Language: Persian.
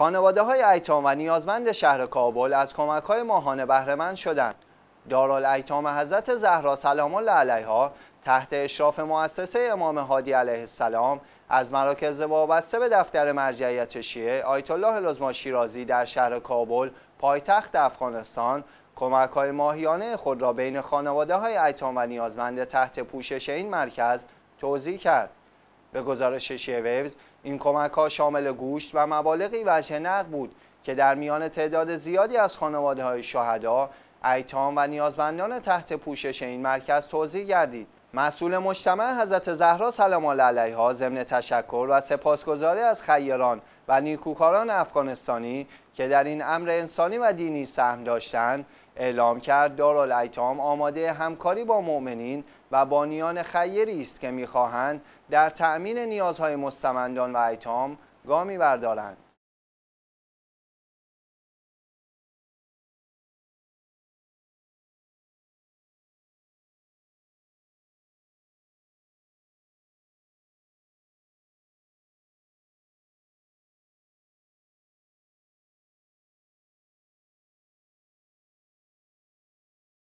خانواده های ایتام و نیازمند شهر کابل از کمک های ماهانه بهرهمند شدند. دارالایتام حضرت زهرا سلام الله علیها تحت اشراف مؤسسه امام هادی علیه السلام از مراکز وابسته به دفتر مرجعیت شیعه آیت الله العظما شیرازی در شهر کابل پایتخت افغانستان کمک های ماهیانه خود را بین خانواده های ایتام و نیازمند تحت پوشش این مرکز توضیح کرد. به گزارش شیعه ویوز این کمک ها شامل گوشت و مبالغی وجه نقد بود که در میان تعداد زیادی از خانواده های شهدا ایتام و نیازمندان تحت پوشش این مرکز توضیح گردید. مسئول مجتمع حضرت زهرا سلام الله علیها ضمن تشکر و سپاسگزاری از خیران و نیکوکاران افغانستانی که در این امر انسانی و دینی سهم داشتند اعلام کرد دارالایتام آماده همکاری با مؤمنین و بانیان خیری است که می‌خواهند در تأمین نیازهای مستمندان و ایتام گامی بردارند.